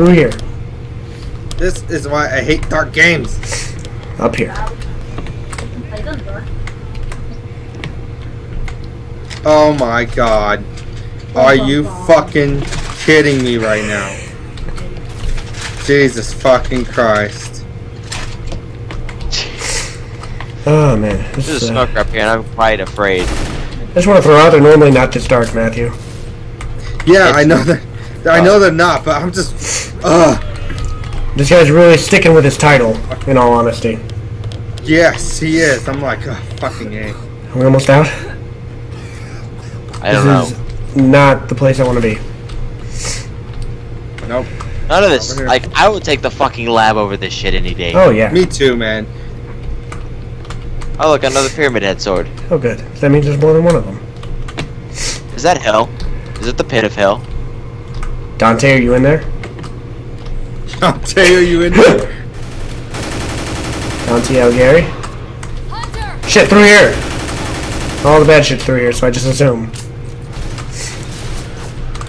Through here. This is why I hate dark games. Up here. Oh my god. Are you fucking kidding me right now? Jesus fucking Christ. Oh man. This There's a is, uh, smoker up here, and I'm quite afraid. I just want to throw out they're normally not this dark, Matthew. Yeah, It's- I know that. I know they're not, but I'm just. Ugh. This guy's really sticking with his title, in all honesty. Yes, he is. I'm like, oh, fucking A. Are we almost out? I don't know. this is not the place I want to be. Nope. None of this. Like, I would take the fucking lab over this shit any day. Oh yeah. Me too, man. Oh, look, another pyramid head sword. Oh good. That means there's more than one of them. Is that hell? Is it the pit of hell? Dante, are you in there? I'll tell you, you in there. Dante Alighieri? Shit, through here! All the bad shit through here, so I just assume.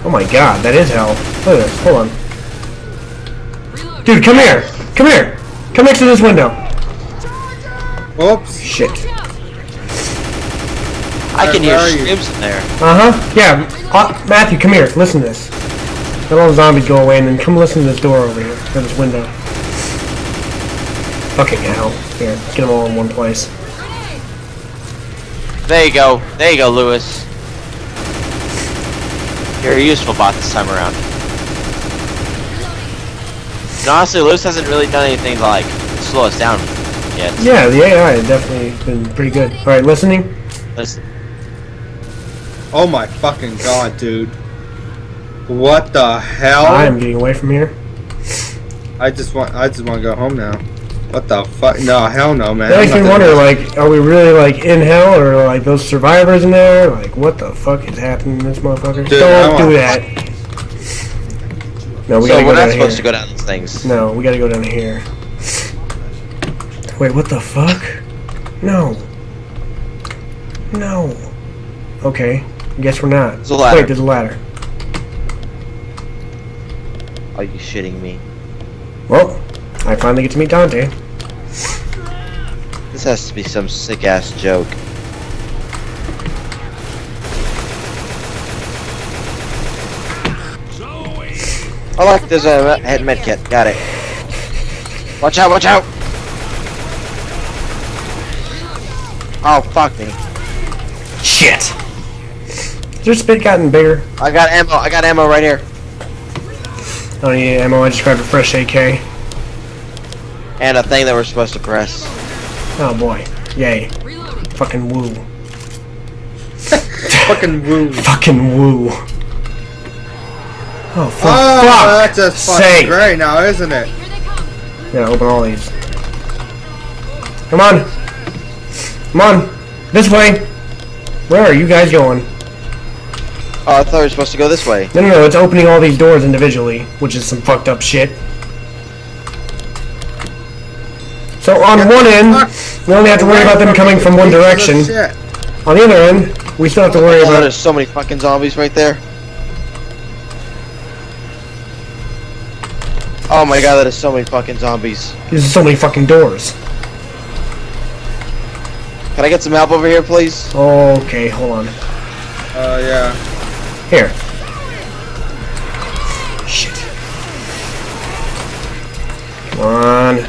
Oh my god, that is hell. Look at this, hold on. Dude, come here! Come here! Come next to this window! Oops. Shit. I can hear are you? screams in there. Uh-huh. Yeah. Uh, Matthew, come here. Listen to this. Let all the zombies go away and then come listen to this door over here. Or this window. Fucking hell. Here, get them all in one place. There you go. There you go, Lewis. You're a useful bot this time around. And honestly, Lewis hasn't really done anything to, like, slow us down yet. Yeah, the AI has definitely been pretty good. Alright, listening? Listen, Oh my fucking god, dude. What the hell? I'm getting away from here. I just want. I just want to go home now. What the fuck? No, hell no, man. That I'm makes me wonder, like, are we really, like, in hell, or, like, those survivors in there? Like, what the fuck is happening to this motherfucker? Dude, Don't do want- that. No, we so gotta go we're down not supposed here. to go down these things. No, we gotta go down here. Wait, what the fuck? No. No. Okay. Guess we're not. There's a ladder. Wait, there's a ladder. Are you shitting me? Well, I finally get to meet Dante. This has to be some sick ass joke. Oh look, there's a uh, head med kit. Got it. Watch out! Watch out! Oh fuck me! Shit! Has your spit gotten bigger? I got ammo. I got ammo right here. I don't need ammo, I just grabbed a fresh AK. And a thing that we're supposed to press. Oh boy. Yay. Fucking woo. fucking woo. Fucking woo. Oh, for Oh, fuck that's just fucking sake. great now, isn't it? Yeah, open all these. Come on. Come on. This way. Where are you guys going? Oh, I thought we were supposed to go this way. No, no, no, it's opening all these doors individually, which is some fucked up shit. So on one end, we only have to worry about them coming from one direction. On the other end, we still have to worry Oh, about... there's so many fucking zombies right there. Oh my god, that is so many fucking zombies. There's so many fucking doors. Can I get some help over here, please? Okay, hold on. Uh, yeah. Here. Shit. Come on.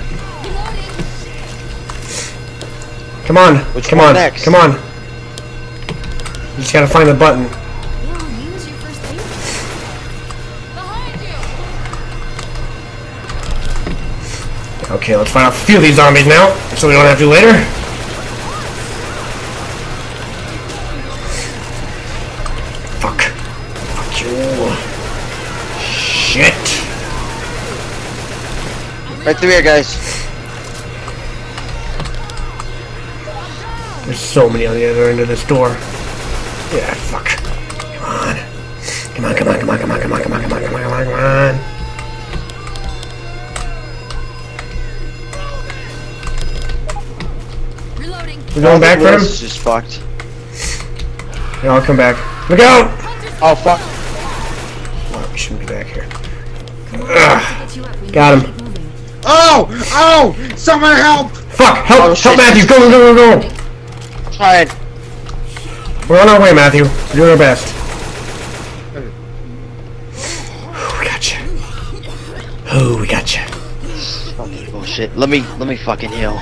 Come on. Which Come on. next? Come on. You just gotta find the button. use your first aid. Behind you! Okay, let's find a few of these zombies now, so we don't have to later. Fuck. Shit. Right through here, guys. There's so many on the other end of this door. Yeah, fuck. Come on. Come on, come on, come on, come on, come on, come on, come on, come on, come on, come on. Reloading. We going back for him? Lewis is just fucked. Yeah, I'll come back. Look out! Oh fuck. Oh, we shouldn't be back here. Ugh. patch you up. We Got him. Oh! Oh! Someone help! Fuck! Help! Oh, help. Matthew! Go, go, go, go! Try it. We're on our way, Matthew. We're doing our best. We got you. Oh, we got you. Fucking bullshit. Let me let me fucking heal.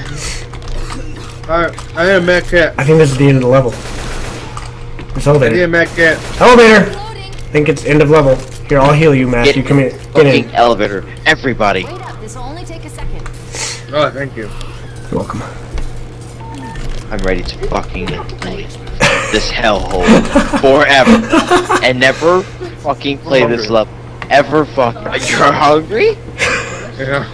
Alright, I need a med kit. I think this is the end of the level. This I need a elevator. med kit. Elevator! I think it's end of level. Here, I'll heal you, Matthew. Get- Come here. Get Fucking in. elevator. Everybody. Wait up. This will only take a second. Oh, thank you. You're welcome. I'm ready to fucking leave this hellhole forever and never fucking play this level ever. Fuck. You're hungry? Yeah.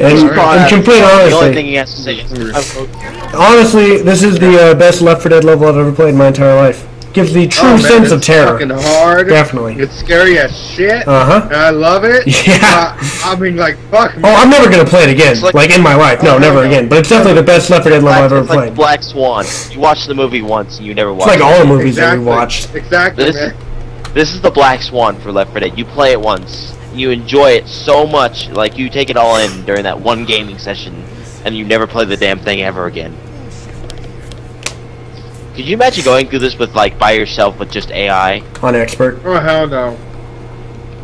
And, Alright. and complete The only thing he has to say is, hungry." honestly, this is the uh, best Left 4 Dead level I've ever played in my entire life. Gives the true Oh, man, sense of terror. Fucking hard. Definitely. It's scary as shit. Uh huh. I love it. Yeah. Uh, I mean, like, fuck. Me. Oh, I'm never gonna play it again, like, like- in my life. No, Oh, never no. again. But it's definitely the best Left 4 Dead level I've ever It's like played. Black Swan. You watch the movie once and you never watch. It's like it. all the movies exactly. that we watched. Exactly, This, man. this is the Black Swan for Left 4 Dead. You play it once, you enjoy it so much, like you take it all in during that one gaming session, and you never play the damn thing ever again. Could you imagine going through this with like by yourself with just AI? On expert. Oh, hell no.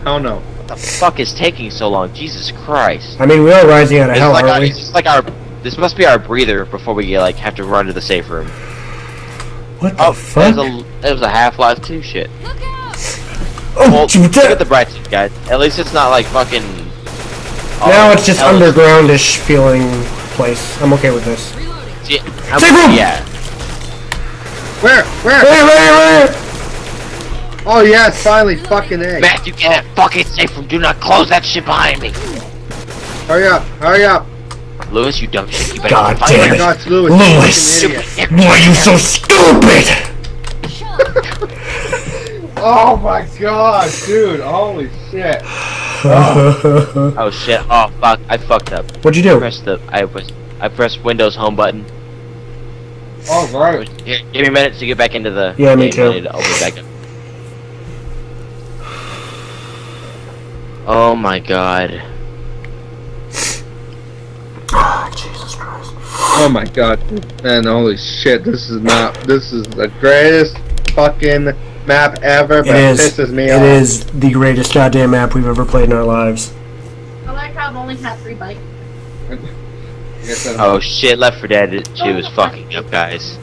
Hell no. What the fuck is taking so long? Jesus Christ! I mean, we are rising out of It's hell, like, aren't we? it's like our. This must be our breather before we like have to run to the safe room. What the Oh, fuck? there's a there's a Half Life 2 shit. Look out. Oh, Well, gee, look that- at the bright side, guys. At least it's not like fucking. now it's just hell is- undergroundish feeling place. I'm okay with this. Reloading. Yeah, I'm- Safe room! Yeah. Where? Where? Wait, wait, wait! Oh, yes, finally, fucking A. Matt, you get that fucking safe room. Do not close that shit behind me. Hurry up, hurry up. Lewis, you dumb shit. You better God find damn it. God, it's Lewis. Lewis. idiot. Why are you so stupid? Oh my god, dude, holy shit. Oh, oh shit. Oh fuck. I fucked up. What'd you do? I pressed the. I was. I pressed Windows home button. All right. Here, give me a minute to get back into the. Yeah, me game. too. I need to open it back up. Oh my god. Ah, Jesus Christ. Oh my god. Man, holy shit, this is not, this is the greatest fucking map ever, It but it, is. pisses me It off. is the greatest goddamn map we've ever played in our lives. I like how I've only had three bikes. I guess I- Oh shit. Left 4 Dead 2 is fucking up, guys.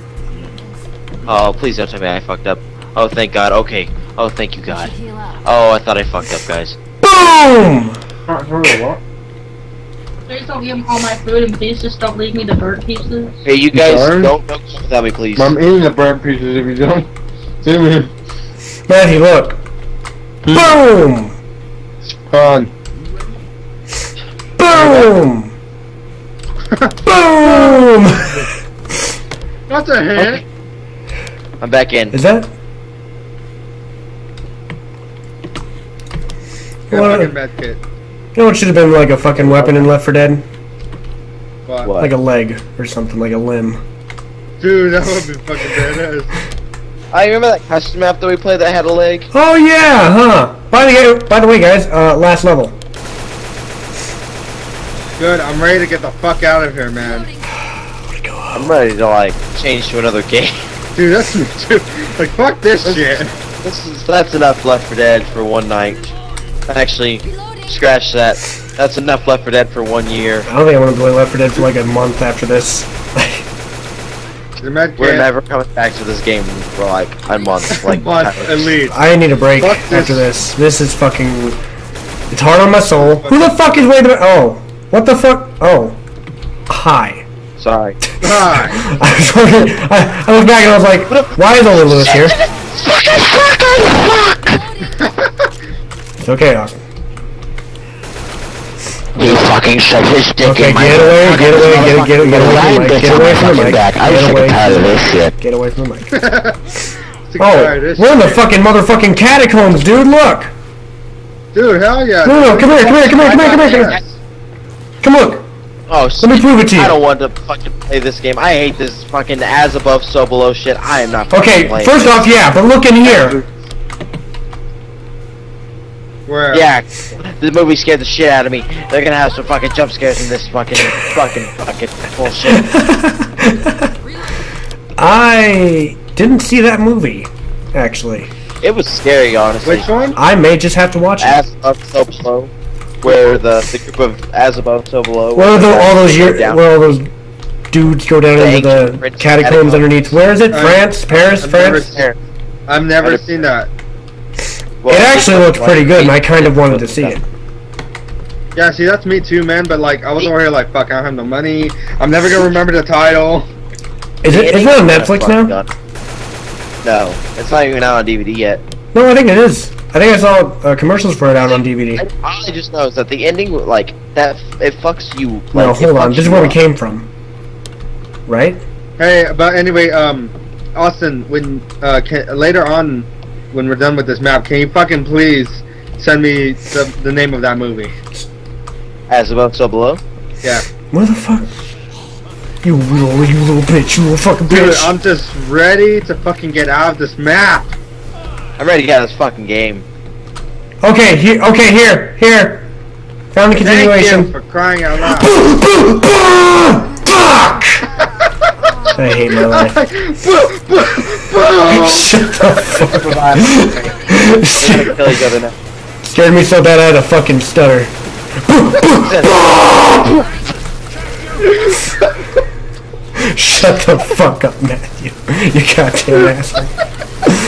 Oh please don't tell me I fucked up. Oh thank God. Okay. Oh thank you God. Oh I thought I fucked up, guys. Boom! Please don't give them all my food and please just don't leave me the burnt pieces. Hey, you guys Darn. don't don't come without me, please. I'm eating the burnt pieces if you don't. See me. Matthew, look. Hmm. Boom! On. Boom! Boom! That's a hit. I'm back in. Is that? Yeah, What? fucking med kit. You know what should have been like a fucking weapon in Left 4 Dead? What? What? Like a leg or something, like a limb. Dude, that would be fucking badass. I remember that custom map that we played that had a leg. Oh yeah, huh? By the by the way, guys, uh, last level. Good, I'm ready to get the fuck out of here, man. I'm ready to like change to another game. Dude, that's me too. Like, fuck this shit. This is that's enough Left 4 Dead for one night. Actually, scratch that. That's enough Left 4 Dead for one year. I don't think I want to play Left 4 Dead for like a month after this. The. We're never coming back to this game for like a month. Like month at least. I need a break Fuck this. after this. This is fucking. It's hard on my soul. Who the fuck is waiting? Oh, what the fuck? Oh, hi. Sorry. Hi. I was looking, I, I looked back and I was like, why is only Lewis here? It's okay, Austin. You fucking shove his dick Okay, in my get away, get away, get, get, get away from the mic, get away from the mic, back. I'm get sick away and tired of this shit. get away from the mic. Sick and tired Oh, of this oh, we're in the fucking motherfucking catacombs, dude. Look. Dude, hell yeah. No, no, dude. come here, come here, come here, come here, come here, come look. Oh, Let me prove it to you. I don't want to fucking play this game. I hate this fucking as above, so below shit. I am not. fucking Okay, playing first this. off, yeah, but look in here. Where? Yeah, the movie scared the shit out of me. They're gonna have some fucking jump scares in this fucking, fucking, fucking bullshit. I didn't see that movie, actually. It was scary, honestly. Which one? I may just have to watch it. As above, so below. Where the, the group of as above, so below. Where are the, all those year, down. where all those dudes go down The into the catacombs catacombs. underneath? Where is it? Uh, France? Paris? I've never France? There. I've never I've- seen that. Well, It actually looked was pretty good, and I kind of wanted to see it. Yeah, see, that's me too, man. But like, I was over here like, fuck, I don't have no money. I'm never gonna remember the title. Is it? Is it on Netflix now? No, it's not even out on DVD yet. No, I think it is. I think I saw uh, commercials for it out on DVD. I, all I just know is that the ending, like that, it fucks you. Like, No, hold on. This is you where we came from. Right? Hey, but anyway, um, Austin, when uh, can, later on, when we're done with this map, can you fucking please send me the, the name of that movie? As above, so below. Yeah, Where the fuck? You little, you little bitch, you little fucking bitch. dude, bitch. I'm just ready to fucking get out of this map. I'm ready to get out of this fucking game. Okay, here, okay, here, here. Found the Thank continuation. you for crying out loud. Fuck! I hate my life. Shut the fuck We're up. gonna kill each other now. Scared me so bad I had a fucking stutter. Shut the fuck up, Matthew. You goddamn asshole.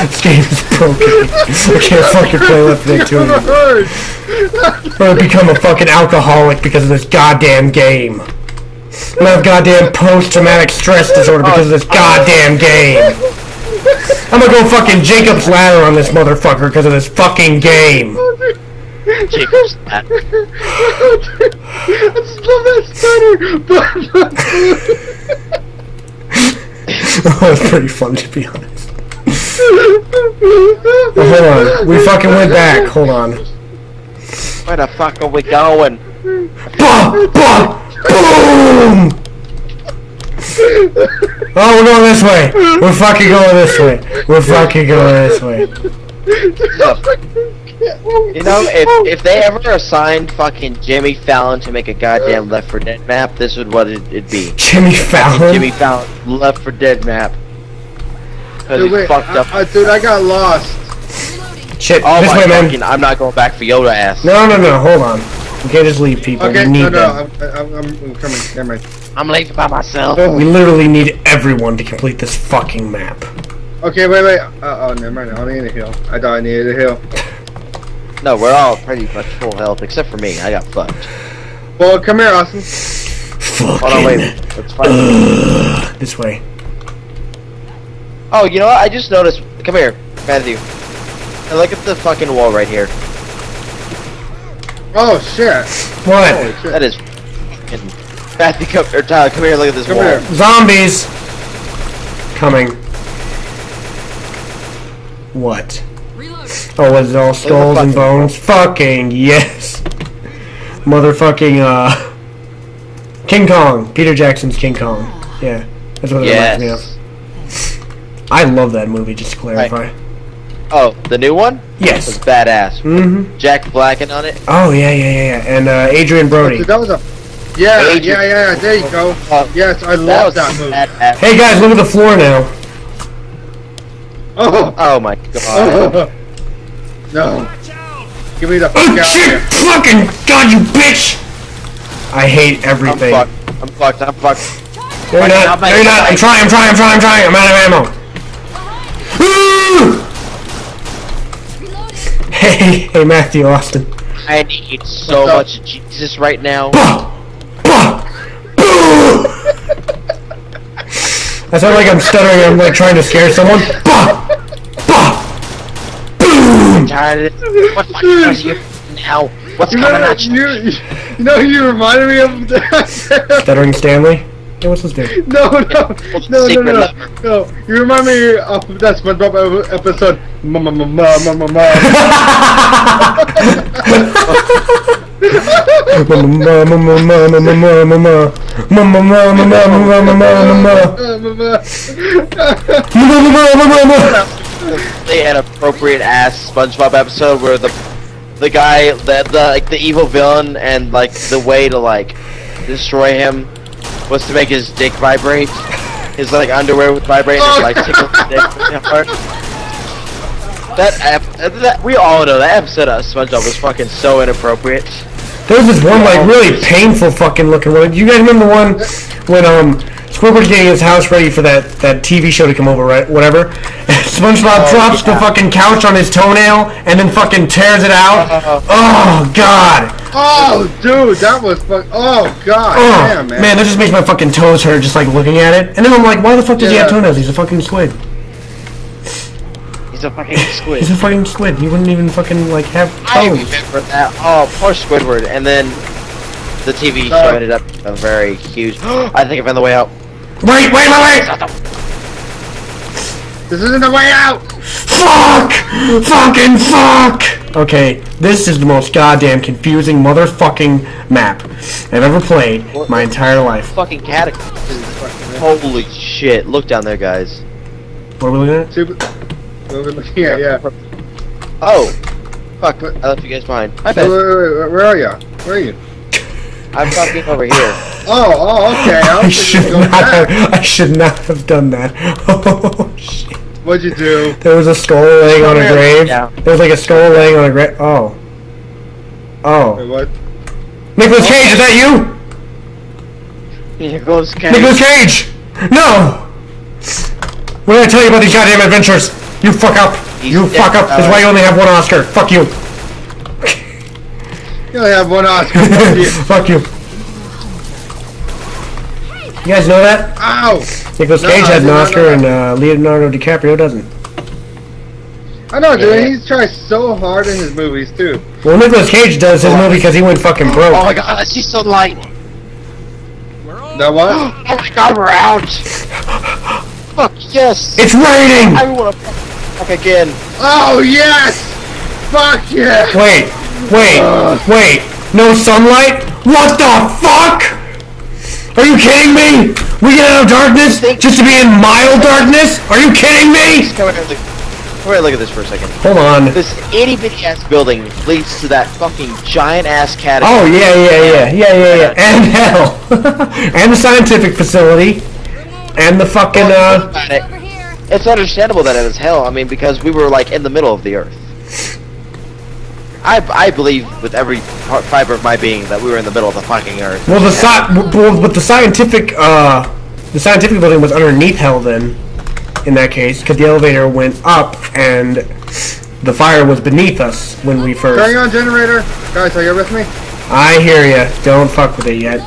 This game is broken. I can't fucking play Left 4 Dead 2 anymore. Hurts. I'm gonna become a fucking alcoholic because of this goddamn game. I'm gonna have goddamn post-traumatic stress disorder because of this goddamn game. I'm gonna go fucking Jacob's Ladder on this motherfucker because of this fucking game. Jacob's ladder. I just love that stutter. that was pretty fun to be honest. But hold on, we fucking went back. Hold on. Where the fuck are we going? Bah, bah, boom! Oh, we're going this way. We're fucking going this way. We're fucking going this way. You know, if if they ever assigned fucking Jimmy Fallon to make a goddamn Left 4 Dead map, this would what it, it'd be. Jimmy Fallon. Jimmy Fallon Left 4 Dead map. Cause Dude, wait, fucked up. I, I, dude, I got lost. Shit, oh this my way, man. fucking! I'm not going back for Yoda ass. No, no, no, hold on. We can't just leave people. Okay, we need no, no, them. I'm, I'm, I'm coming. Never mind. I'm leaving by myself. We literally need everyone to complete this fucking map. Okay, wait, wait. Uh, oh, never mind. I need a heal. I thought I needed a heal. No, we're all pretty much full health except for me. I got fucked. Well, come here, Austin. Hold on, wait. Fucking Let's find. this way. Oh, you know what? I just noticed. Come here, Matthew. And look at the fucking wall right here. Oh shit. What? Shit. That is fucking. Matthew, come or Tyler, come here. Look at this Come wall. here. Zombies! Coming. What? Oh, was it all skulls and fucking- bones? Fucking yes! Motherfucking, uh... King Kong. Peter Jackson's King Kong. Yeah, that's what it reminds me of. Yes. I love that movie, just to clarify. Oh, the new one was Yes. badass. Mm-hmm. Jack Blacken on it. Oh, yeah, yeah, yeah, yeah. And, uh, Adrien Brody. That was a. Yeah, Agent. yeah, yeah. There you go. Uh, Yes, I That love was that movie. badass. Hey, guys, look at the floor now. Oh, Oh my god. oh. No. Give me the fuck Oh, out of shit! here. Fucking God, you bitch! I hate everything. I'm everything. fucked. I'm fucked. I'm fucked. No, you're not. out No, you're not. I'm way. trying. I'm trying. I'm trying. I'm trying. I'm out of ammo. Ooh! Hey, hey, Matthew Austin. I need so much Jesus right now. Bah! Bah! Boo! I sound like I'm stuttering. I'm like trying to scare someone. Bah! Bah! Boom! I'm tired of this. What fucking is you now? What's You coming know, at you? you, you know who you reminded me of? Stuttering Stanley. Hey, what's this dude? No, no, no, no, no, no. You remind me of that SpongeBob episode. Ma ma ma ma ma ma. ma. They an appropriate ass SpongeBob episode where the the guy the the like the evil villain and like the way to like destroy him was to make his dick vibrate. His like underwear would vibrate and Oh, like tickle his dick really hard. That ep- that we all know that episode of SpongeBob was fucking so inappropriate. There was this one like really painful fucking looking one. You guys remember the one when um Squidward's getting his house ready for that that TV show to come over, right? Whatever. SpongeBob Oh, drops the fucking couch on his toenail and then fucking tears it out. Oh god. Oh, dude, that was fuck. Oh god, Oh damn, man. man, that just makes my fucking toes hurt just like looking at it. And then I'm like, why the fuck does he have toenails? He's a fucking squid. He's a fucking squid. He's a fucking squid. He wouldn't even fucking like have I toes. remember that. Oh, poor Squidward. And then the TV show Uh, ended up a very huge. I think I found the way out. Wait, wait, wait, wait! This isn't the way out. Fuck! Fucking fuck! Okay, this is the most goddamn confusing motherfucking map I've ever played my entire life. Fucking catacomb. Holy shit! Look down there, guys. What are we looking at? Super. what we're looking at, yeah. Oh, fuck! I left you guys behind. My Wait, bad. wait, wait, where are you? Where are you? I'm fucking over here. Oh, oh, okay. I I should not have, I should not have done that. Shit. What'd you do? There was a skull laying on a grave. Yeah. There was like a skull laying on a grave. Oh. oh. Wait, Oh. what? Nicolas Cage, is that you? Here goes Ken. Nicolas Cage! No! What did I tell you about these goddamn adventures? You fuck up! He's You dead. fuck up! That's why you only have one Oscar. Fuck you! You only have one Oscar. Fuck you. Fuck you! You guys know that? Ow! Nicolas Cage I had an Oscar and uh, Leonardo DiCaprio doesn't. I know, dude. Yeah. He's tries so hard in his movies too. Well, Nicolas Cage does his movie because he went fucking broke. Oh my god, I see sunlight. That what? Oh my god, we're out. Fuck yes. It's raining! I want to fuck again. Oh yes! Fuck yeah! Wait, wait, wait. No sunlight? What the fuck? Are you kidding me? We get out of darkness just to be in mild darkness? Are you kidding me? Come here, look. Come here, look at this for a second. Hold on. This itty bitty ass building leads to that fucking giant ass catacomb. Oh yeah, yeah, yeah, yeah, yeah, yeah. And hell, and the scientific facility, and the fucking uh. About it. Over here. It's understandable that it is hell. I mean, because we were like in the middle of the earth. I, I believe with every fiber of my being that we were in the middle of the fucking earth. Well, the sci- well, but the scientific uh, the scientific building was underneath hell then, in that case, because the elevator went up and the fire was beneath us when we Turning first. on generator. Guys, are you with me? I hear ya. Don't fuck with it yet.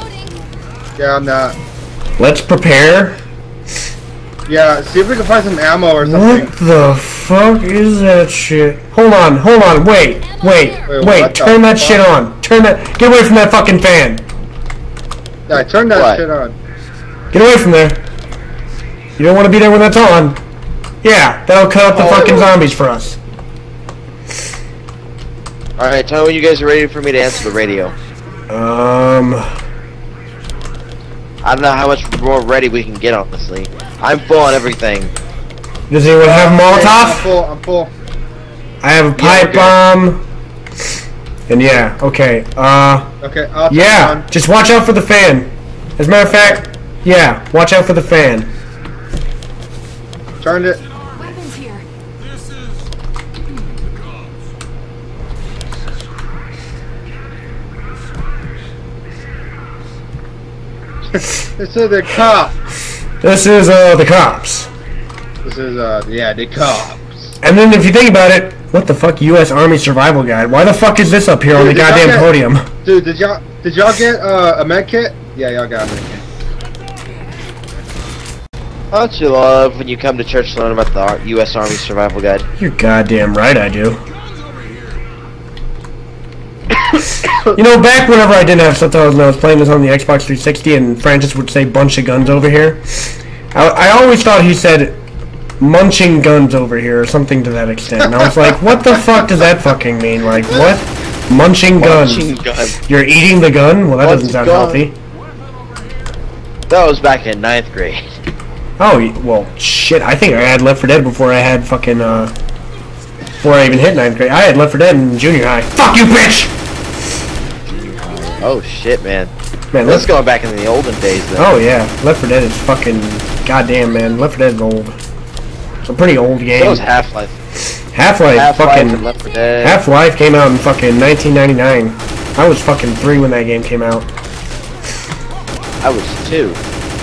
Yeah, I'm not. Let's prepare. Yeah, see if we can find some ammo or something. What the fuck is that shit? Hold on, hold on, wait, wait, Wait, wait, turn that fuck? shit on. Turn that, get away from that fucking fan. Yeah, turn that What? shit on. Get away from there. You don't want to be there when that's on. Yeah, that'll cut out the Oh. fucking zombies for us. Alright, tell me when you guys are ready for me to answer the radio. Um, I don't know how much more ready we can get, honestly. I'm full on everything. does anyone have Okay, I'm Molotov? full. I'm full. I have a pipe okay. bomb. And yeah, okay. Uh, Okay, I'll yeah, on. just watch out for the fan. As a matter of fact, yeah, watch out for the fan. Turned it. This is the cop. This is, uh, the cops. This is uh, yeah, the cops. And then if you think about it, what the fuck, U.S. Army Survival Guide? Why the fuck is this up here on the Dude, did y'all goddamn get- podium? Dude, did y'all did y'all get uh, a med kit? Yeah, y'all got a med kit. Don't you love when you come to church to learn about the U.S. Army Survival Guide? You're goddamn right I do. You know, back whenever I didn't have and I was playing this on the Xbox 360 and Francis would say bunch of guns over here, I, I always thought he said munching guns over here or something to that extent. And I was like, what the fuck does that fucking mean? Like, what? Munching guns. Machine gun. You're eating the gun? Well, that What's doesn't sound gun? healthy. That was back in ninth grade. Oh, well, shit, I think I had Left 4 Dead before I had fucking, uh, before I even hit ninth grade. I had Left 4 Dead in junior high. Fuck you, bitch! Oh shit, man. Man, Let's go back in the olden days then. oh yeah, Left 4 Dead is fucking goddamn man. Left 4 Dead is old. It's a pretty old game. was Half-Life. Half-Life, Half-Life fucking and Left 4 Dead. Half-Life came out in fucking 1999. I was fucking three when that game came out. I was two.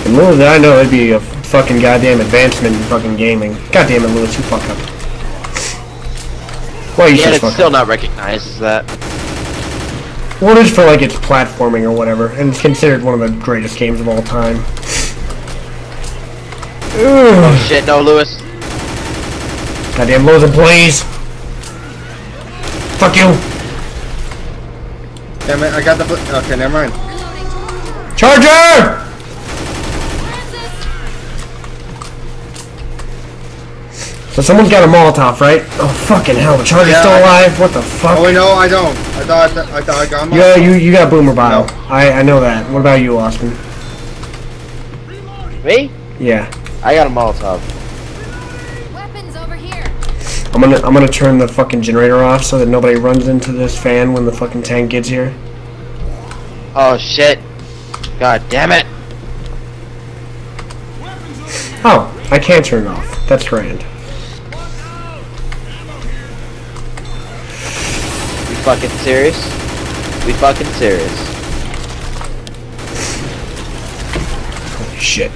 And little did I know it'd be a fucking goddamn advancement in fucking gaming. Goddamn it, Lewis, you fuck up. Well, you Yet should it's fuck still up. not recognized as that. Well, it is for like its platforming or whatever, and it's considered one of the greatest games of all time. oh Shit, no, Lewis. Goddamn Lowe's employees! Fuck you! Damn it, I got the. bl- Okay, never mind. Charger! So someone's got a Molotov, right? Oh fucking hell! The Charger's Yeah, still alive. What the fuck? Oh wait, no, I don't. I thought I thought I got him. Yeah, you you got boomer bile. No. I I know that. What about you, Austin? Me? Yeah, I got a Molotov. Weapons over here. I'm gonna I'm gonna turn the fucking generator off so that nobody runs into this fan when the fucking tank gets here. Oh shit. God damn it. Oh, I can't turn it off. That's grand. Fucking serious? We fucking serious. Holy shit.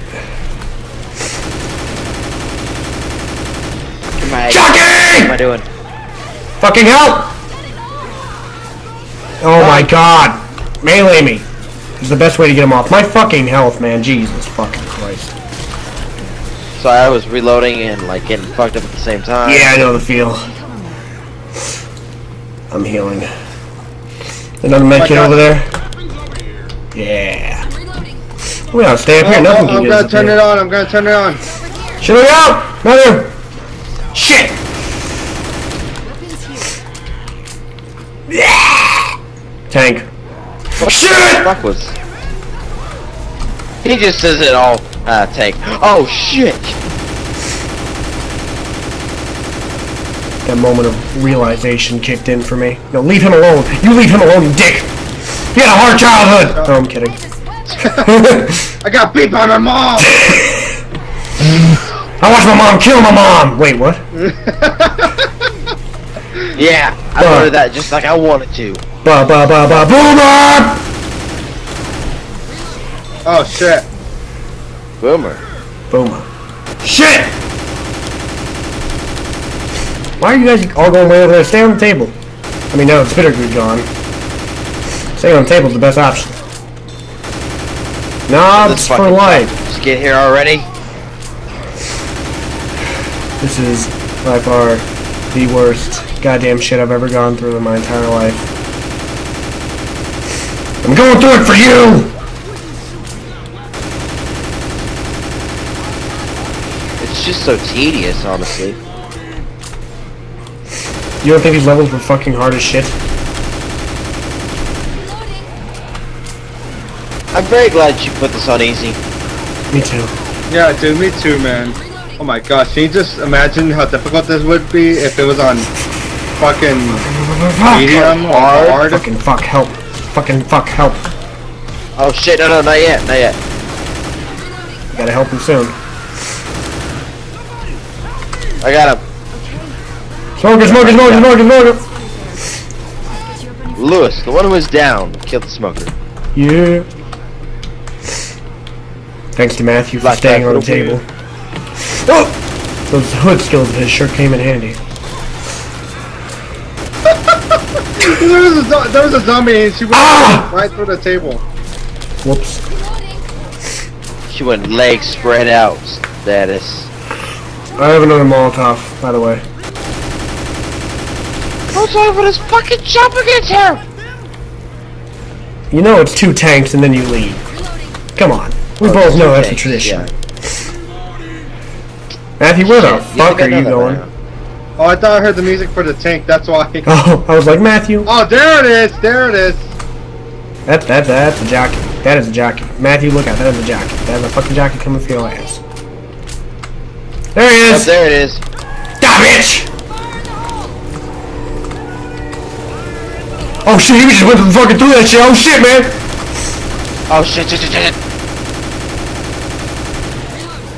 Am I, what am I doing? Fucking help! Oh my god. Melee me. Is the best way to get him off. My fucking health, man. Jesus fucking Christ. So I was reloading and like getting fucked up at the same time. Yeah, I know the feel. I'm healing. Another med my kit over there. Yeah. Reloading. We gotta stay up Oh, here. Nothing oh, can I'm get us gonna turn here. it on. I'm gonna turn it on. Shit, look out! Mother! Shit! Weapons here. Tank. What Shit! the fuck was? He just says it all. Ah, tank. Oh shit! That moment of realization kicked in for me. No, leave him alone. You leave him alone, you dick! He had a hard childhood! Oh, I'm kidding. I got beat by my mom. I watched my mom kill my mom! Wait, what? Yeah, I Bruh. wanted that just like I wanted to. Ba ba ba ba boomer! oh shit. Boomer. Boomer. Shit! Why are you guys all going way over there? Stay on the table. I mean, no, it's Bittergood gone. Staying on the table's the best option. Knobs for life. Just get here already. This is by far the worst goddamn shit I've ever gone through in my entire life. I'm going through it for you! It's just so tedious, honestly. You don't think these levels were fucking hard as shit? I'm very glad you put this on easy. Me too. Yeah, dude, me too, man. Oh my gosh, can you just imagine how difficult this would be if it was on fucking medium or Hard? hard? Fucking fuck, help. Fucking fuck, help. Oh shit! No, no, not yet, not yet. You gotta help him soon. I got him. Smoker, smoker, smoker, smoker, smoker! Lewis, the one who was down, killed the smoker. Yeah. Thanks to Matthew for staying on the for the table. Oh! Those hood skills of his sure came in handy. there, was a, there was a zombie and she went Ah! right through the table. Whoops. She went legs spread out. Status. I have another Molotov, by the way. What's over this fucking jump against her? You know it's two tanks and then you leave. Come on. We both know that's a tradition. yeah. Matthew, where the fuck think are you know going? now. Oh, I thought I heard the music for the tank, that's why. I. Oh, I was like, Matthew. Oh, there it is, there it is. That, that, that's a jockey. That is a jockey. Matthew, look out. That is a jockey. That is a fucking jockey coming for your ass. There he Yep, is! Oh, there it is. Die, bitch! Oh shit, he just went fucking through that shit. Oh shit, man. Oh shit, shit, shit, shit.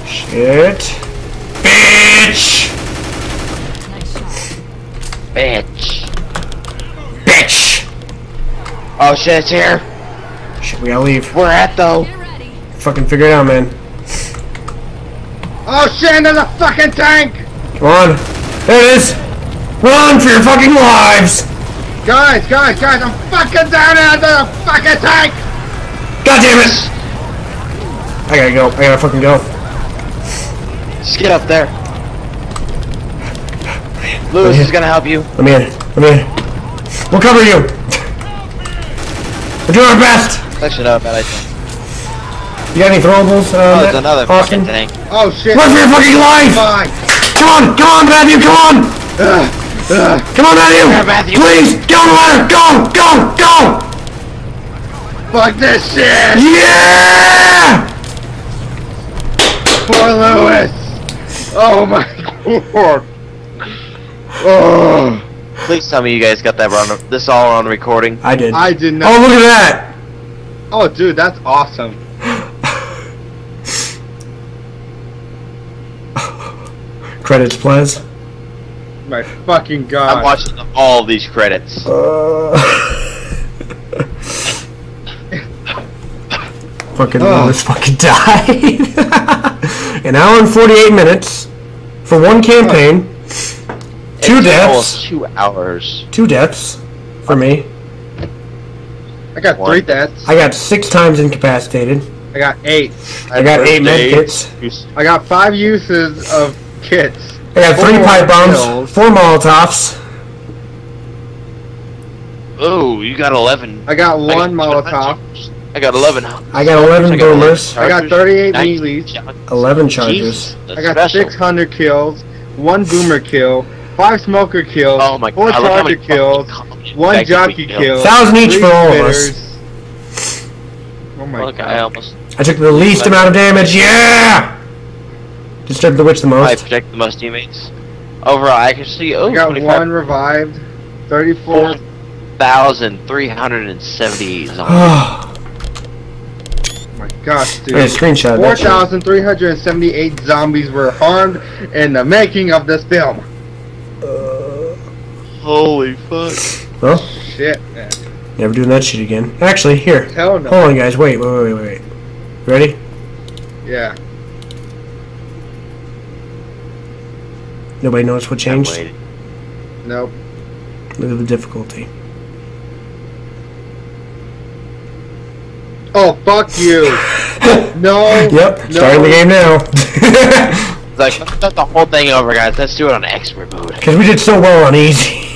Shit. Bitch. Bitch. Bitch. Oh shit, it's here. Shit, we gotta leave. We're at though. Get. Fucking figure it out, man. Oh shit, there's a fucking tank! Come on. There it is. Run for your fucking lives. Guys, guys, guys, I'm fucking down here! There's a fucking tank! God damn it. I gotta go. I gotta fucking go. Just get up there. Lewis Okay. is gonna help you. Let me in. Let me in. We'll cover you. We're doing our best. Actually, no, bad idea. You got any throwables? Uh, Oh, Matt? there's another Austin? fucking thing. Oh shit! Run for your fucking life! Fine. Come on, come on, Matthew, come on! Come on, Matthew! Matthew. Please, get on the ladder! Go, go, go! Fuck this shit! Yeah! Poor Lewis! Oh my god! Oh, Please tell me you guys got that on this all on recording. I did. I did not. Oh, look at that! Oh, dude, that's awesome. Credits, please. My fucking god. I'm watching all these credits. Uh... fucking Oh. Lewis fucking died. An hour and 48 minutes for one campaign. Two It's deaths. Two hours. Two deaths for me. I got One. three deaths. I got six times incapacitated. I got eight. I got eight med kits. I got five uses of kits. I got three Four pipe bombs, kills. four Molotovs. Oh, you got 11. I got I one got- Molotov. I got 11. I got 11 I got 11 boomers, I got 38 nine melees. 11 chargers. Jesus, that's I got special. 600 kills, one boomer kill, five smoker kills, Oh my four god, charger kills, one jockey kill, Thousand each for all of us. Oh my Look, I god. almost. I took the least amount of damage, yeah! Disturbed the witch the most. I most. protect the most teammates. Overall accuracy, oh, I got one revived, 34. 4,378 zombies. Oh my gosh, I got dude. screenshot of that shit. 4,378 zombies were harmed in the making of this film. Uh, holy fuck. Well, Shit, man. never doing that shit again. Actually, here. Hell no. Hold on, guys. Wait, wait, wait, wait, wait. Ready? Yeah. Nobody noticed what changed? Waited. Nope. Look at the difficulty. Oh, fuck you. no. Yep, No. starting the game now. It's like, let's start the whole thing over, guys. Let's do it on expert mode. Because we did so well on easy.